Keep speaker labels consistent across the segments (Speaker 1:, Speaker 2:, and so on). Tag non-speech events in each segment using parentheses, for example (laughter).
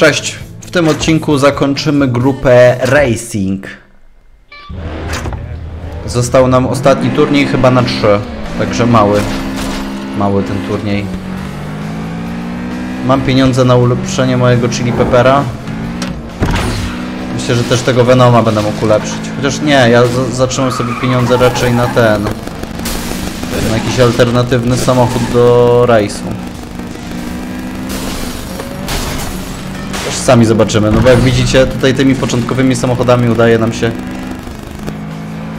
Speaker 1: Cześć! W tym odcinku zakończymy grupę Racing. Został nam ostatni turniej chyba na 3, także mały. Mały ten turniej. Mam pieniądze na ulepszenie mojego chili peppera. Myślę, że też tego Venoma będę mógł ulepszyć. Chociaż nie, ja zatrzymam sobie pieniądze raczej na ten. Na jakiś alternatywny samochód do rajsu. Sami zobaczymy, no bo jak widzicie, tutaj tymi początkowymi samochodami udaje nam się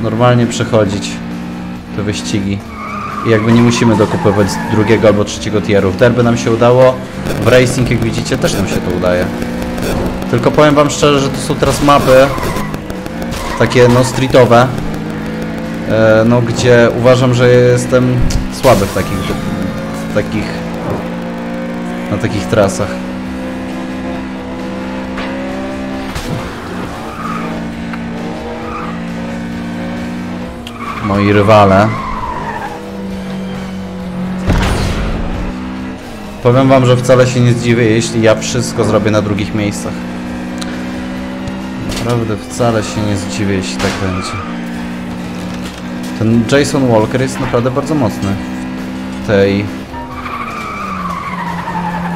Speaker 1: normalnie przechodzić te wyścigi. I jakby nie musimy dokupywać drugiego albo trzeciego tieru. W derby nam się udało, w racing jak widzicie też nam się to udaje. Tylko powiem wam szczerze, że to są teraz mapy takie no streetowe, e, no gdzie uważam, że jestem słaby w takich, w takich na takich trasach. Moi rywale. Powiem wam, że wcale się nie zdziwię, jeśli ja wszystko zrobię na drugich miejscach. Naprawdę wcale się nie zdziwię, jeśli tak będzie. Ten Jason Walker jest naprawdę bardzo mocny w tej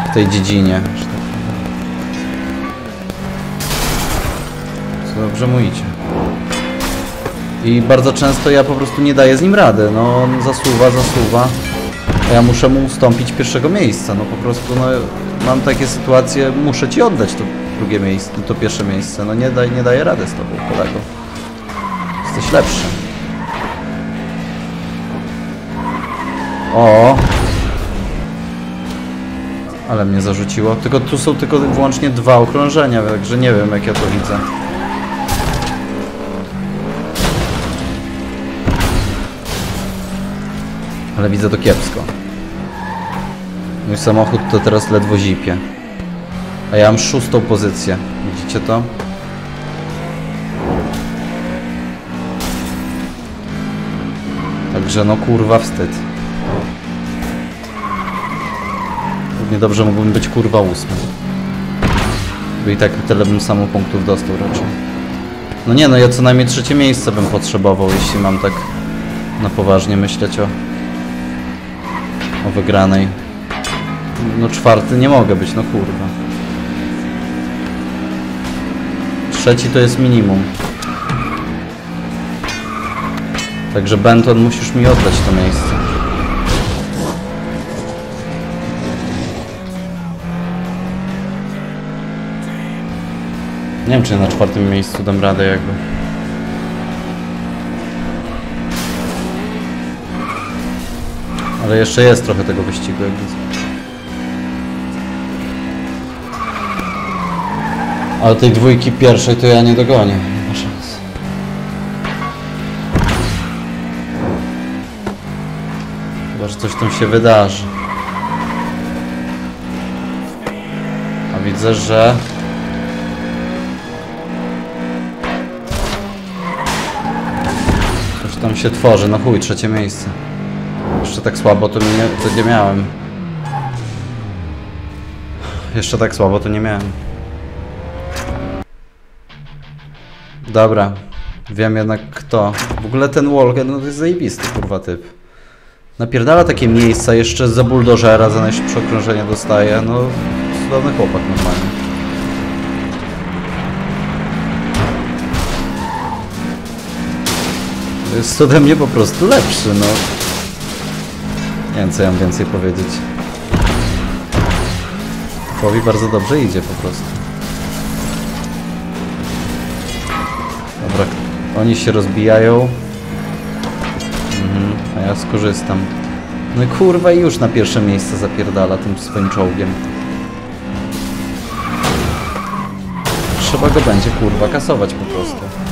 Speaker 1: w tej dziedzinie. że tak powiem. Co dobrze mu idzie. I bardzo często ja po prostu nie daję z nim rady. No on zasuwa, zasuwa. A ja muszę mu ustąpić pierwszego miejsca. No po prostu no, mam takie sytuacje, muszę ci oddać to drugie miejsce, to pierwsze miejsce. No nie, daj, nie daję rady z tobą, kolego. Jesteś lepszy. O! Ale mnie zarzuciło. Tylko tu są tylko wyłącznie dwa okrążenia, także nie wiem jak ja to widzę. Ale widzę to kiepsko. Mój samochód to teraz ledwo zipie. A ja mam szóstą pozycję. Widzicie to? Także no kurwa wstyd. Równie dobrze mógłbym być kurwa ósmy. Bo i tak tyle bym samo punktów dostał raczej. No nie no, ja co najmniej trzecie miejsce bym potrzebował, jeśli mam tak na poważnie myśleć o wygranej. No czwarty nie mogę być, no kurwa. Trzeci to jest minimum. Także Benton musisz mi oddać to miejsce. Nie wiem czy na czwartym miejscu dam radę jakby. Ale jeszcze jest trochę tego wyścigu, jak widzę. Ale tej dwójki pierwszej to ja nie dogonię. Nie ma szans. Chyba, że coś tam się wydarzy. A widzę, że... Coś tam się tworzy. No chuj, trzecie miejsce. Tak słabo to nie, to nie miałem. Jeszcze tak słabo to nie miałem. Dobra. Wiem jednak kto. W ogóle ten Walker, no to jest zajebisty kurwa typ. Napierdala takie miejsca, jeszcze za buldożera za najszybsze okrążenie dostaje. No, cudowny chłopak normalnie. Jest ode mnie po prostu lepszy, no. Nie wiem, co ja mam więcej powiedzieć. Powi bardzo dobrze idzie po prostu. Dobra, oni się rozbijają. Mhm, a ja skorzystam. No i kurwa już na pierwsze miejsce zapierdala tym swoim czołgiem. Trzeba go będzie kurwa kasować po prostu.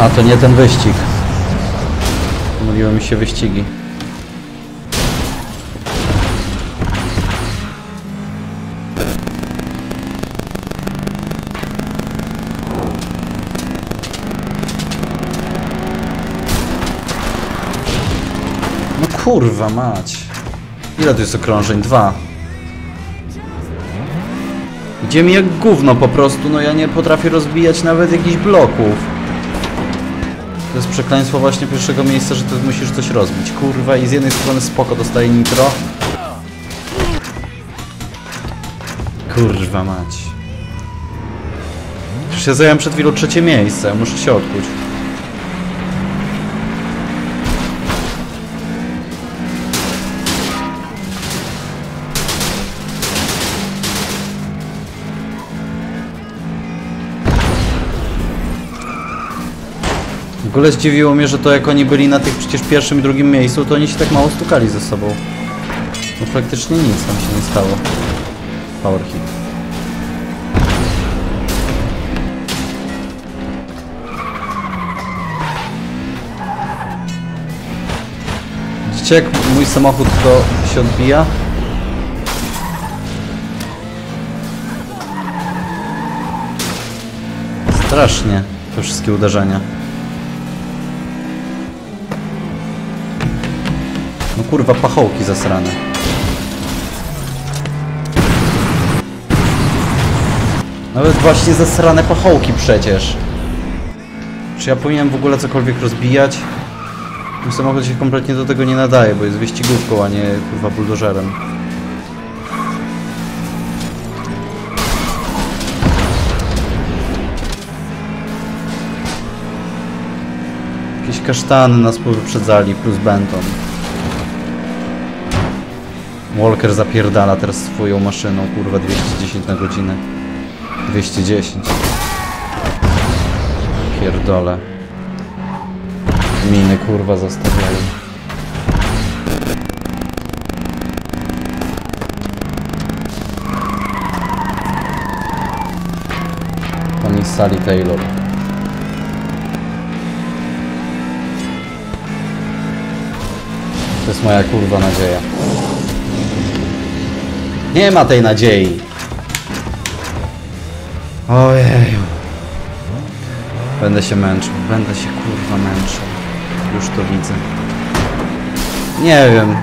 Speaker 1: A, to nie ten wyścig. Pomyliły mi się wyścigi. No kurwa mać. Ile to jest okrążeń? Dwa. Gdzie mi jak gówno po prostu, no ja nie potrafię rozbijać nawet jakichś bloków. To jest przekleństwo właśnie pierwszego miejsca, że ty musisz coś rozbić. Kurwa i z jednej strony spoko dostaje nitro. Kurwa mać. Przecież ja zająłem przed chwilą trzecie miejsce, muszę się odkuć. W ogóle zdziwiło mnie, że to jak oni byli na tych przecież pierwszym i drugim miejscu, to oni się tak mało stukali ze sobą. No praktycznie nic tam się nie stało. Power hit. Widzicie jak mój samochód to się odbija? Strasznie te wszystkie uderzenia. Kurwa, pachołki zasrane. Nawet właśnie zasrane pachołki przecież. Czy ja powinienem w ogóle cokolwiek rozbijać? Mój samochód się kompletnie do tego nie nadaje, bo jest wyścigówką, a nie kurwa buldożerem. Jakieś kasztany nas wyprzedzali, plus Benton. Walker zapierdala teraz swoją maszyną, kurwa 210 na godzinę. 210. Pierdole. Miny kurwa zostawiają. Pani Sally Taylor. To jest moja kurwa nadzieja. Nie ma tej nadziei. Ojeju. Będę się męczył. Będę się kurwa męczył. Już to widzę. Nie wiem.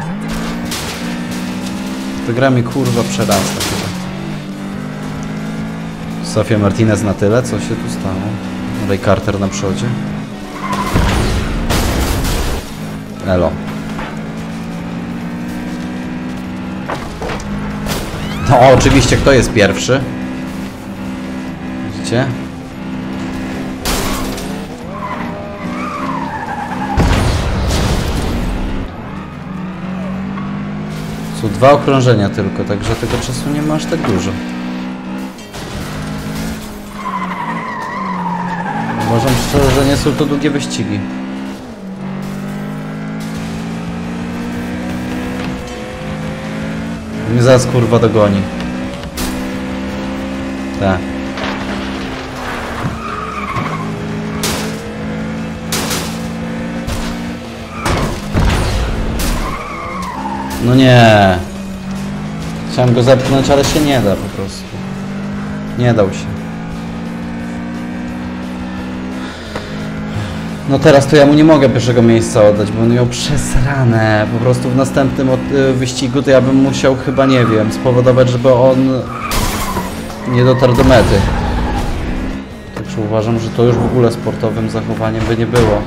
Speaker 1: To gra mi kurwa przerasta chyba. Sofia Martinez na tyle? Co się tu stało? Ray Carter na przodzie. Elo. No oczywiście, kto jest pierwszy? Widzicie? Są dwa okrążenia tylko, także tego czasu nie ma aż tak dużo. Uważam szczerze, że nie są to długie wyścigi. Mnie zaraz kurwa dogoni. Tak. No nie. Chciałem go zepchnąć, ale się nie da po prostu. Nie dał się. No teraz to ja mu nie mogę pierwszego miejsca oddać, bo on miał przesrane. Po prostu w następnym y, wyścigu to ja bym musiał chyba, nie wiem, spowodować, żeby on nie dotarł do mety. Także uważam, że to już w ogóle sportowym zachowaniem by nie było.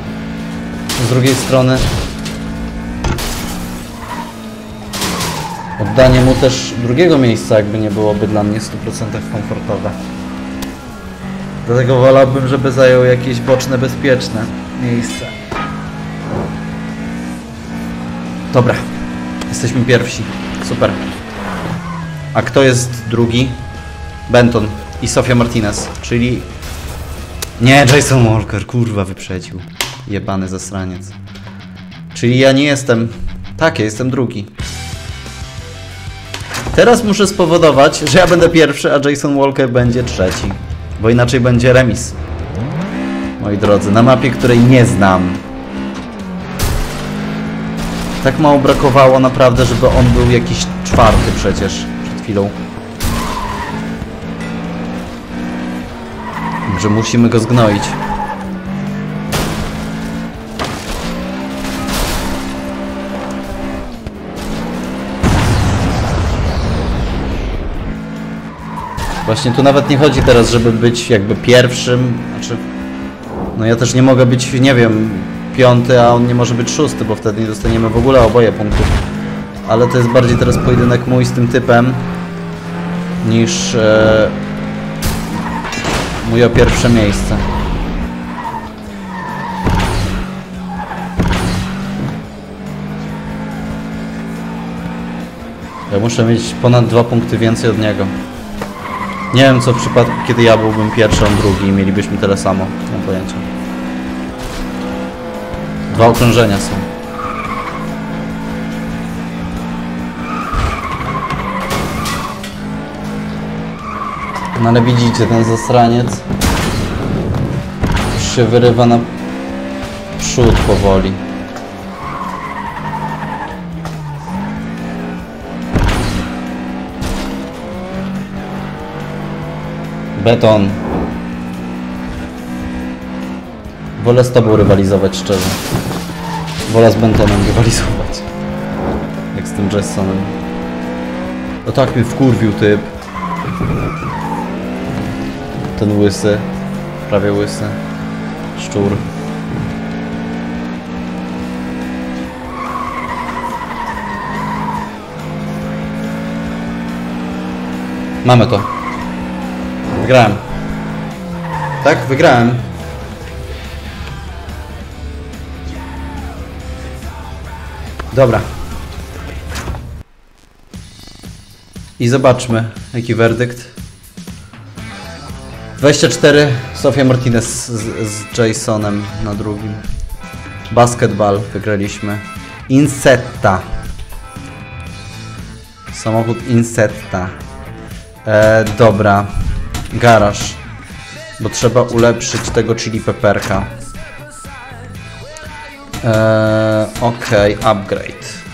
Speaker 1: Z drugiej strony oddanie mu też drugiego miejsca jakby nie byłoby dla mnie w 100% komfortowe. Dlatego wolałbym, żeby zajął jakieś boczne, bezpieczne miejsce. Dobra, jesteśmy pierwsi. Super. A kto jest drugi? Benton i Sofia Martinez, czyli... Nie, Jason Walker, kurwa, wyprzedził. Jebany zasraniec. Czyli ja nie jestem... Tak, ja jestem drugi. Teraz muszę spowodować, że ja będę pierwszy, a Jason Walker będzie trzeci. Bo inaczej będzie remis moi drodzy, na mapie, której nie znam. Tak mało brakowało naprawdę, żeby on był jakiś czwarty przecież przed chwilą. Że musimy go zgnoić. Właśnie tu nawet nie chodzi teraz, żeby być jakby pierwszym, znaczy no ja też nie mogę być, nie wiem, piąty, a on nie może być szósty, bo wtedy nie dostaniemy w ogóle oboje punktów. Ale to jest bardziej teraz pojedynek mój z tym typem, niż e, mój o pierwsze miejsce. Ja muszę mieć ponad dwa punkty więcej od niego. Nie wiem co w przypadku, kiedy ja byłbym pierwszy, on drugi i mielibyśmy tyle samo. Nie mam pojęcia. Dwa okrążenia są. No ale widzicie, ten zasraniec już się wyrywa na przód powoli. Beton. Wolę z tobą rywalizować szczerze. Wolę z Bentonem rywalizować. Jak z tym Jessonem. No tak mnie wkurwił typ. Ten łysy. Prawie łysy. Szczur. Mamy to. Wygrałem. Tak? Wygrałem. Dobra. I zobaczmy, jaki werdykt. 24, Sofia Martinez z, z Jasonem na drugim. Basketball wygraliśmy. Insetta. Samochód Insetta. E, dobra. Garaż. Bo trzeba ulepszyć tego chili pepperka. Eee, okay, upgrade.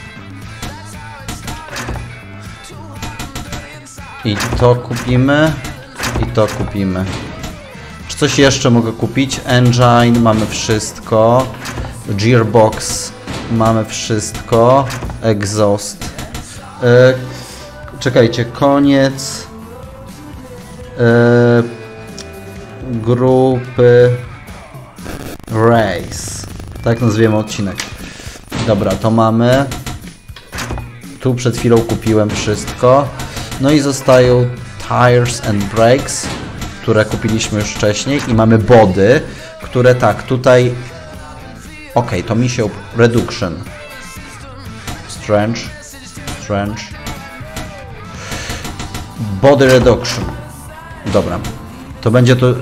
Speaker 1: I to kupimy. I to kupimy. Czy coś jeszcze mogę kupić? Engine, mamy wszystko. Gearbox, mamy wszystko. Exhaust. Eee, czekajcie, koniec. Eee, grupy Race. Tak nazwiemy odcinek. Dobra, to mamy. Tu przed chwilą kupiłem wszystko. No i zostają Tires and Brakes, które kupiliśmy już wcześniej. I mamy body, które tak, tutaj... Ok, to mi się... Reduction. Strange. Strange. Body Reduction. Dobra. To będzie to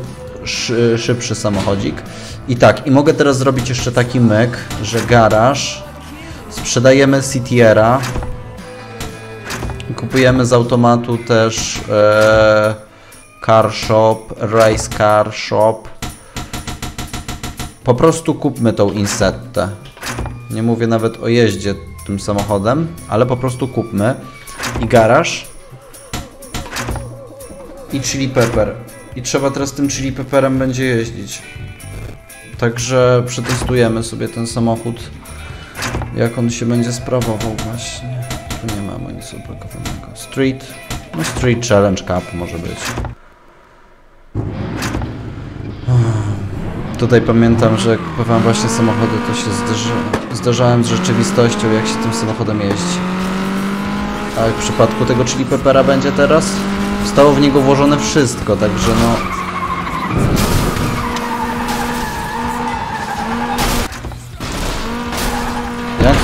Speaker 1: szybszy samochodzik. I tak, i mogę teraz zrobić jeszcze taki myk, że garaż, sprzedajemy CTR-a, kupujemy z automatu też e, car shop, race car shop. Po prostu kupmy tą Insettę. Nie mówię nawet o jeździe tym samochodem, ale po prostu kupmy. I garaż. I chili pepper. I trzeba teraz tym chili pepperem będzie jeździć. Także przetestujemy sobie ten samochód, jak on się będzie sprawował właśnie. Tu nie mamy nic oblokowanego. Street, no Street Challenge Cup może być. Tutaj pamiętam, że jak kupowałem właśnie samochody, to się zderzy, zderzałem z rzeczywistością, jak się tym samochodem jeździ. A w przypadku tego chili peppera będzie teraz, zostało w niego włożone wszystko, także no...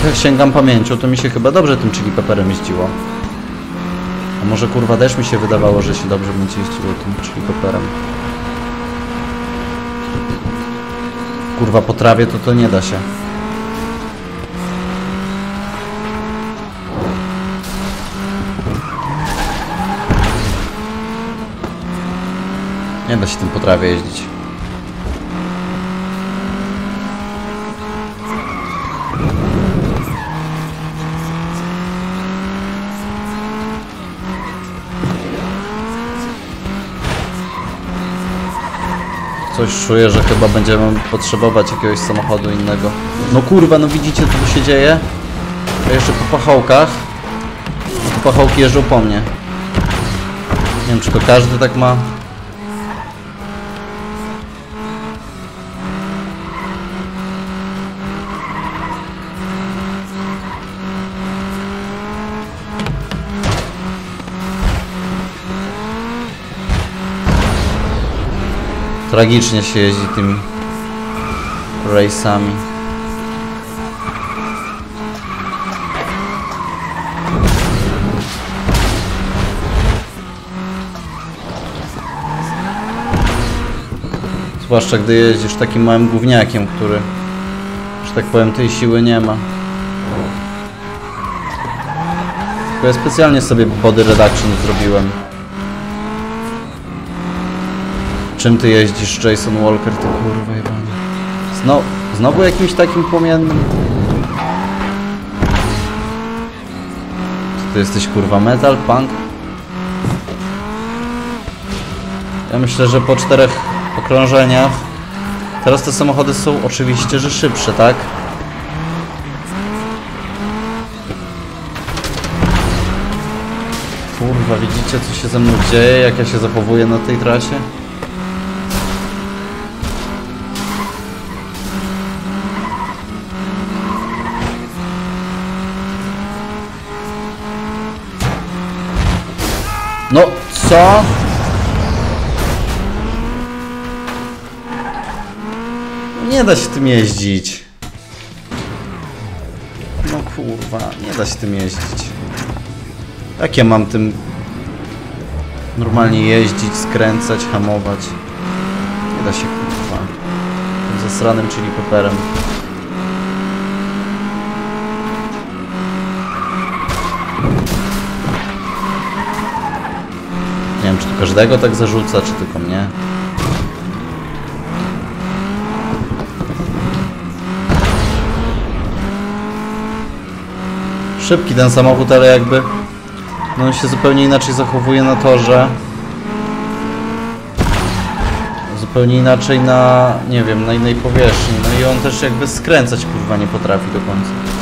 Speaker 1: Jak sięgam pamięcią, to mi się chyba dobrze tym chili pepperem jeździło. A może kurwa też mi się wydawało, że się dobrze będzie jeździło tym chili pepperem. Kurwa po trawie to to nie da się. Nie da się tym po trawie jeździć. Coś czuję, że chyba będziemy potrzebować jakiegoś samochodu innego. No kurwa, no widzicie co tu się dzieje? A jeszcze po pachołkach. Po pachołki jeżdżą po mnie. Nie wiem, czy to każdy tak ma. Tragicznie się jeździ tymi race'ami. Zwłaszcza gdy jeździsz takim małym gówniakiem, który, że tak powiem, tej siły nie ma. Tylko ja specjalnie sobie body reduction zrobiłem. Czym ty jeździsz, Jason Walker, ty kurwa jebany? Znowu, znowu jakimś takim płomiennym? Ty jesteś kurwa metal, punk? Ja myślę, że po czterech okrążeniach teraz te samochody są oczywiście, że szybsze, tak? Kurwa, widzicie co się ze mną dzieje, jak ja się zachowuję na tej trasie? No, co? Nie da się tym jeździć. No kurwa, nie da się tym jeździć. Jak ja mam tym normalnie jeździć, skręcać, hamować? Nie da się kurwa. Tym zasranym chili pepperem. Wiem, czy tu każdego tak zarzuca, czy tylko mnie. Szybki ten samochód, ale jakby no on się zupełnie inaczej zachowuje na torze. Zupełnie inaczej na, nie wiem, na innej powierzchni. No i on też jakby skręcać kurwa nie potrafi do końca.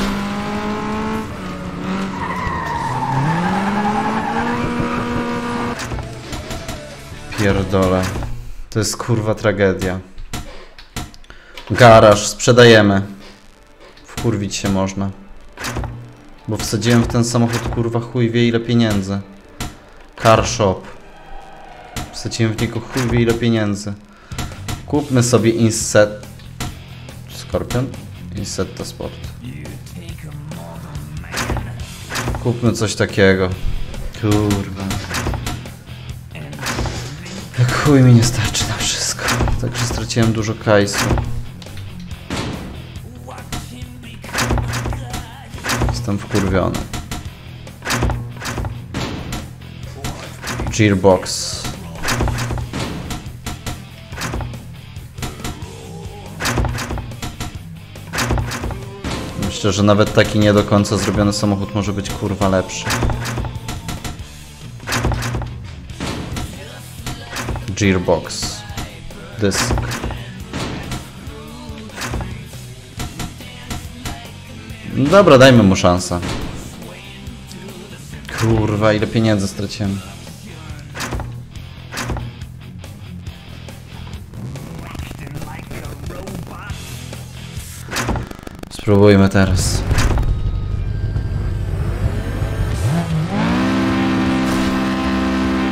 Speaker 1: Pierdole. To jest kurwa tragedia. Garaż, sprzedajemy. Wkurwić się można. Bo wsadziłem w ten samochód kurwa chuj wie ile pieniędzy. Car shop. Wsadziłem w niego chuj wie ile pieniędzy. Kupmy sobie Inset... Skorpion? Insetta Sport. Kupmy coś takiego. Kurwa. Chuj mi nie starczy na wszystko. Także straciłem dużo kajsu. Jestem wkurwiony. Gearbox. Myślę, że nawet taki nie do końca zrobiony samochód może być kurwa lepszy. Gearbox. Dysk. No Dobra, dajmy mu szansę. Kurwa, ile pieniędzy straciłem. Spróbujmy teraz.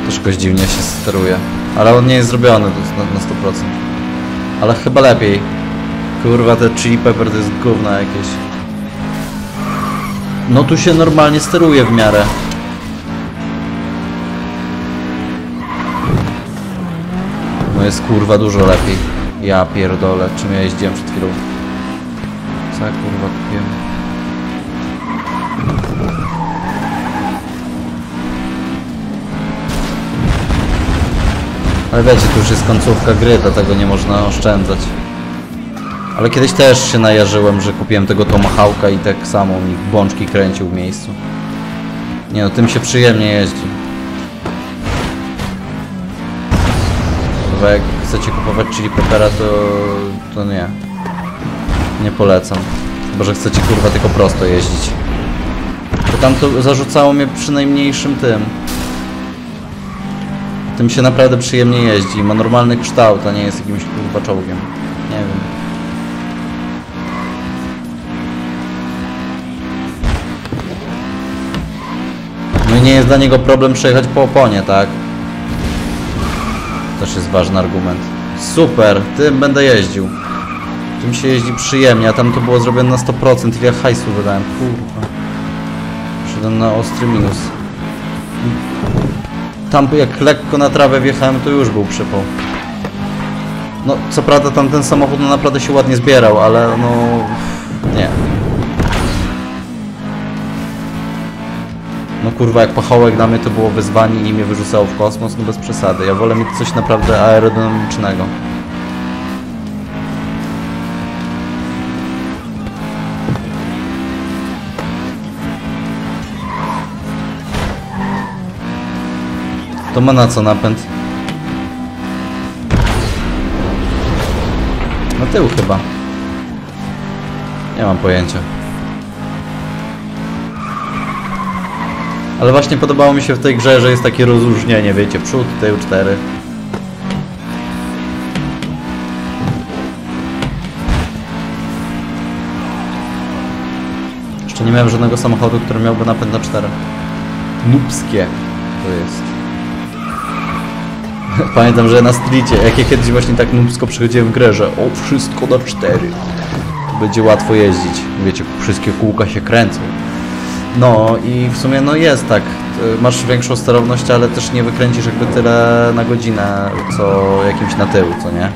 Speaker 1: Też jakoś dziwnie się steruje. Ale on nie jest zrobiony na, na 100%. Ale chyba lepiej. Kurwa, te chili pepper to jest gówno jakieś. No tu się normalnie steruje w miarę. No jest kurwa dużo lepiej. Ja pierdolę, czym ja jeździłem przed chwilą. Co ja kurwa kupiłem? Ale wiecie, tu już jest końcówka gry, dlatego nie można oszczędzać. Ale kiedyś też się najarzyłem, że kupiłem tego Tomahawka i tak samo mi bączki kręcił w miejscu. Nie no, tym się przyjemnie jeździ. Chyba jak chcecie kupować chili peppera, to, to nie. Nie polecam. Chyba, że chcecie kurwa tylko prosto jeździć. Bo tam to zarzucało mnie przy najmniejszym tym. Tym się naprawdę przyjemnie jeździ. Ma normalny kształt, a nie jest jakimś kurwa czołgiem. Nie wiem. No i nie jest dla niego problem przejechać po oponie, tak? Też jest ważny argument. Super, tym będę jeździł. Tym się jeździ przyjemnie, a tam to było zrobione na 100%. Ile hajsu wydałem, kurwa. Przyszedłem na ostry minus. Tam jak lekko na trawę wjechałem, to już był przypał. No, co prawda tam ten samochód naprawdę się ładnie zbierał, ale no... Nie. No kurwa, jak pachołek dla mnie to było wyzwanie i mnie wyrzucało w kosmos, no bez przesady. Ja wolę mieć coś naprawdę aerodynamicznego. To ma na co napęd? Na tył chyba. Nie mam pojęcia. Ale właśnie podobało mi się w tej grze, że jest takie rozróżnienie, wiecie, przód, tył, cztery. Jeszcze nie miałem żadnego samochodu, który miałby napęd na cztery. Nubskie to jest. Pamiętam, że na streetie, jak ja kiedyś właśnie tak nubsko przychodziłem w grę, że o, wszystko na cztery. Będzie łatwo jeździć. Wiecie, wszystkie kółka się kręcą. No i w sumie no jest tak. Masz większą sterowność, ale też nie wykręcisz jakby tyle na godzinę, co jakimś na tył, co nie?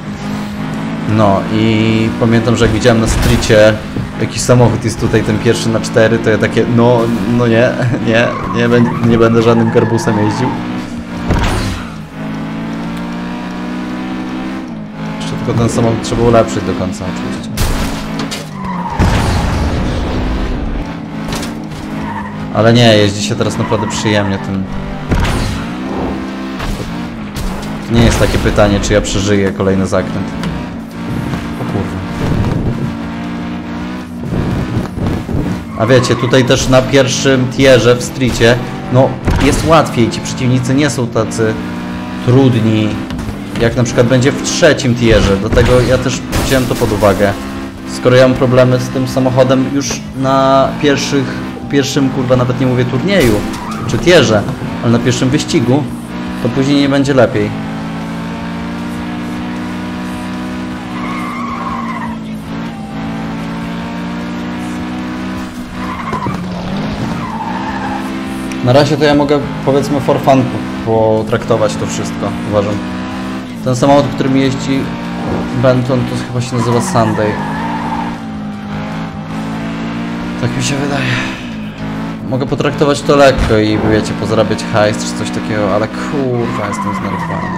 Speaker 1: No i pamiętam, że jak widziałem na streetie jakiś samochód jest tutaj ten pierwszy na cztery, to ja takie, no, no nie, (laughs) nie, nie, nie będę żadnym garbusem jeździł. Tylko ten samochód trzeba ulepszyć do końca oczywiście. Ale nie, jeździ się teraz naprawdę przyjemnie tym. To nie jest takie pytanie, czy ja przeżyję kolejny zakręt. O kurwa. A wiecie, tutaj też na pierwszym tierze w streetie, no jest łatwiej, ci przeciwnicy nie są tacy trudni, jak na przykład będzie w trzecim tierze, dlatego ja też wziąłem to pod uwagę. Skoro ja mam problemy z tym samochodem już na pierwszych, pierwszym kurwa nawet nie mówię turnieju, czy tierze, ale na pierwszym wyścigu, to później nie będzie lepiej. Na razie to ja mogę powiedzmy for fun po- potraktować to wszystko, uważam. Ten samochód, którym jeździ Benton, to chyba się nazywa Sunday. Tak mi się wydaje. Mogę potraktować to lekko i wiecie, pozarabiać hajs czy coś takiego, ale kurwa, jestem znerwowany.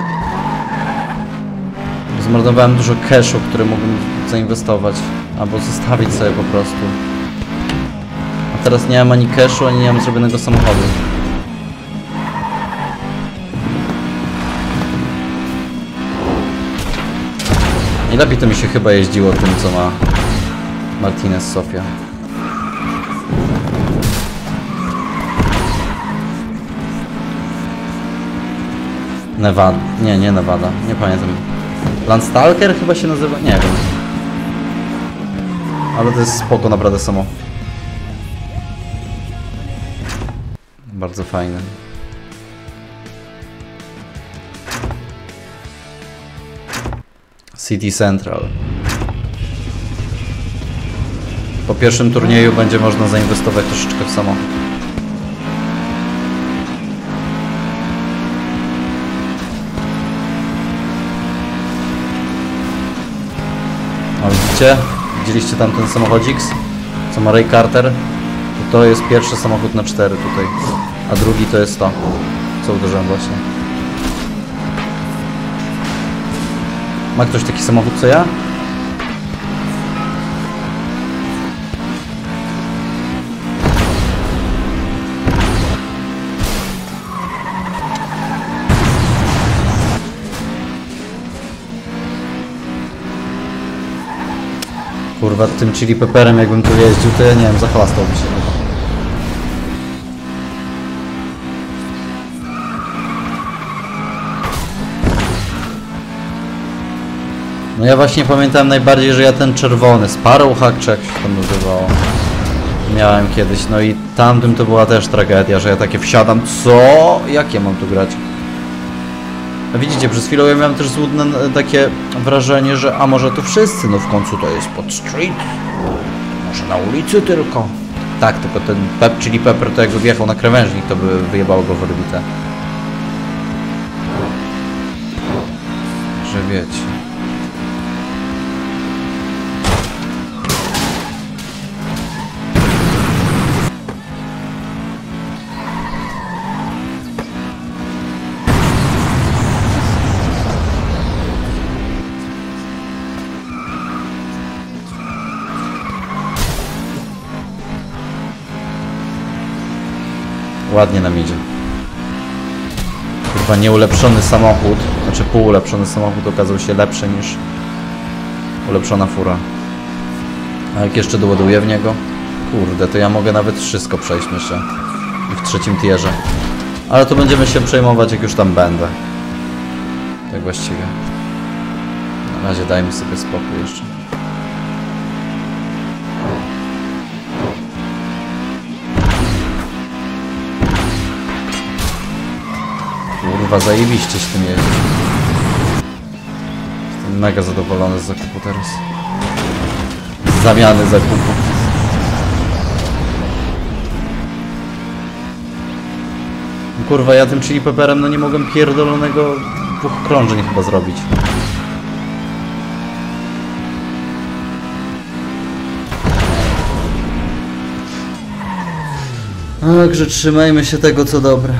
Speaker 1: Zmarnowałem dużo cashu, który mógłbym zainwestować, albo zostawić sobie po prostu. A teraz nie mam ani cashu, ani nie mam zrobionego samochodu. I lepiej to mi się chyba jeździło tym, co ma Martinez Sofia. Nevada. Nie, nie Nevada. Nie pamiętam. Landstalker chyba się nazywa? Nie wiem. Ale to jest spoko naprawdę samo. Bardzo fajne. City Central. Po pierwszym turnieju będzie można zainwestować troszeczkę w samochód. A widzicie? Widzieliście tam ten samochodzik? Co ma Ray Carter? To, jest pierwszy samochód na 4 tutaj. A drugi to jest to, co uderzyłem właśnie. Ma ktoś taki samochód co ja? Kurwa, tym chili pepperem jakbym tu jeździł, to ja nie wiem, zachlastałby się. No ja właśnie pamiętam najbardziej, że ja ten czerwony, Sparrowhawk czy jak się to nazywało, miałem kiedyś, no i tamtym to była też tragedia, że ja takie wsiadam, co? Jak ja mam tu grać? Widzicie, przez chwilę ja miałem też złudne e, takie wrażenie, że a może tu wszyscy, no w końcu to jest pod street, może na ulicy tylko. Tak, tylko ten pep, czyli Pepper to jakby wjechał na krawężnik, to by wyjebało go w orbitę. Że wiecie. Ładnie nam idzie. Chyba nieulepszony samochód, znaczy półulepszony samochód okazał się lepszy niż ulepszona fura. A jak jeszcze doładuję w niego? Kurde, to ja mogę nawet wszystko przejść, myślę. I w trzecim tierze. Ale to będziemy się przejmować, jak już tam będę. Tak właściwie. Na razie dajmy sobie spokój jeszcze. Kurwa, zajebiście się tym jeździ. Jestem mega zadowolony z zakupu teraz. Z zamiany zakupu. Kurwa, ja tym chili pepperem no nie mogłem pierdolonego dwóch krążeń chyba zrobić. Także trzymajmy się tego co dobre.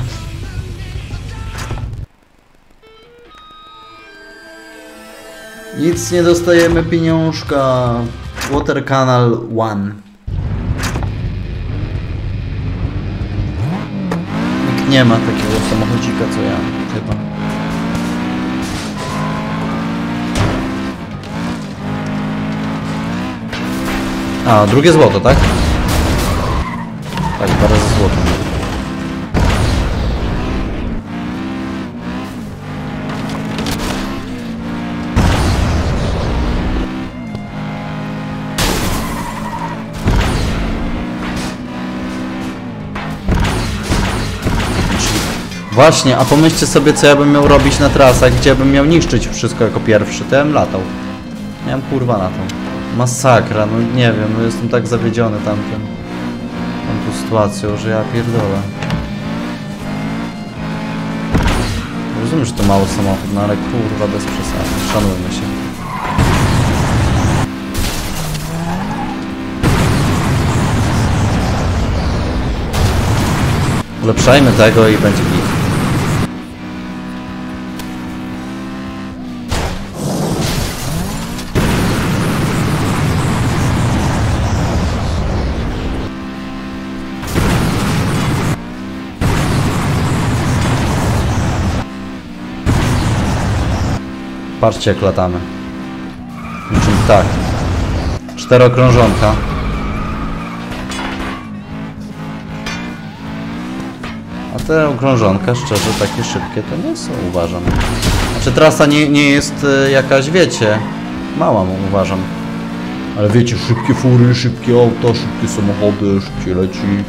Speaker 1: Nic nie dostajemy pieniążka. Water Canal One. Nikt nie ma takiego samochodzika co ja, chyba. A, drugie złoto, tak? Tak, razy złoto. Właśnie, a pomyślcie sobie, co ja bym miał robić na trasach, gdzie bym miał niszczyć wszystko jako pierwszy, to ja bym latał. Miałem kurwa na to. Masakra, no nie wiem, no jestem tak zawiedziony tamtym, tamtą sytuacją, że ja pierdolę. Rozumiem, że to mały samochód, no ale kurwa bez przesady, szanujmy się. Ulepszajmy tego i będzie git. Patrzcie jak latamy. Niczym tak. Czterokrążonka. A te okrążonka, szczerze, takie szybkie to nie są, uważam. Znaczy trasa nie, nie jest e, jakaś, wiecie, mała uważam. Ale wiecie, szybkie fury, szybkie auta, szybkie samochody, szybciej leci.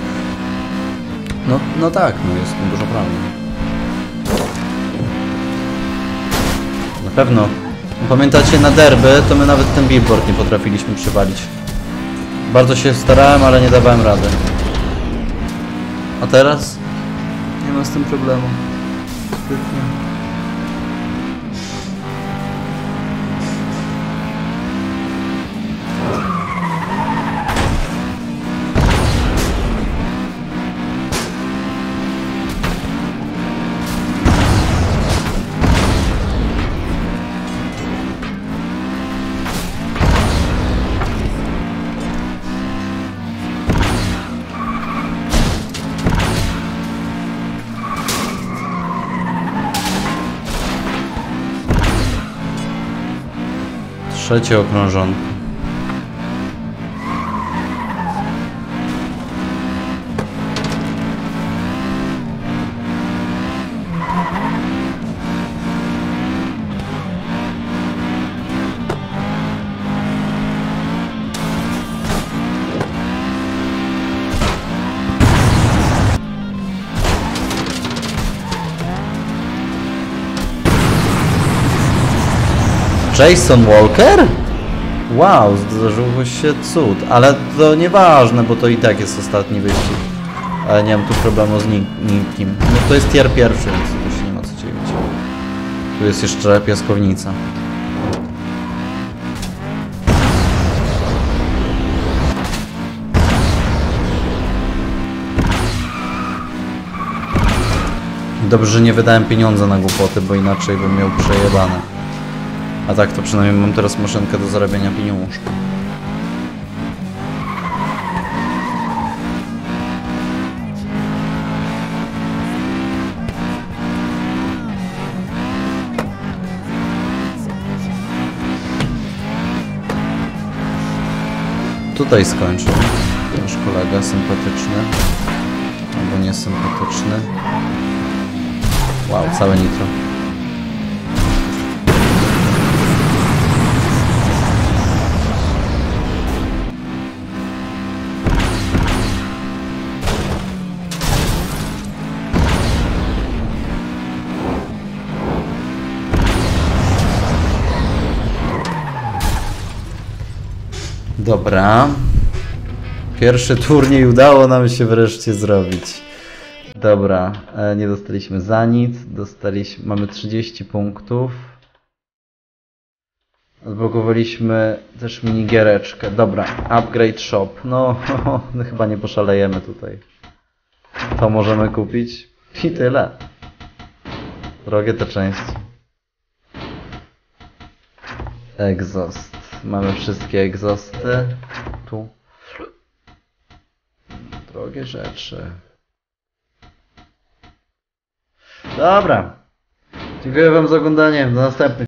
Speaker 1: No, no tak, no jest dużo prawdy. Pewno. Pamiętacie na derby, to my nawet ten billboard nie potrafiliśmy przywalić. Bardzo się starałem, ale nie dawałem rady. A teraz? Nie ma z tym problemu. Zbytnio. Trzecie okrążonko. Jason Walker? Wow, zdarzył się cud, ale to nieważne, bo to i tak jest ostatni wyścig. Ale nie mam tu problemu z nik nikim. No to jest tier pierwszy, więc tu się nie ma co dziwić. Tu jest jeszcze piaskownica. Dobrze, że nie wydałem pieniądze na głupoty, bo inaczej bym miał przejebane. A tak to przynajmniej mam teraz maszynkę do zarabiania pieniążków. Tutaj skończył nasz kolega sympatyczny. Albo niesympatyczny. Wow, całe nitro. Dobra. Pierwszy turniej udało nam się wreszcie zrobić. Dobra, e, nie dostaliśmy za nic. Dostaliśmy, mamy 30 punktów. Odblokowaliśmy też minigiereczkę. Dobra, upgrade shop. No, (laughs) no, chyba nie poszalejemy tutaj. To możemy kupić. I tyle. Drogie te części. Exhaust. Mamy wszystkie egzosty. Tu. Drogie rzeczy. Dobra. Dziękuję Wam za oglądanie. Do następnych.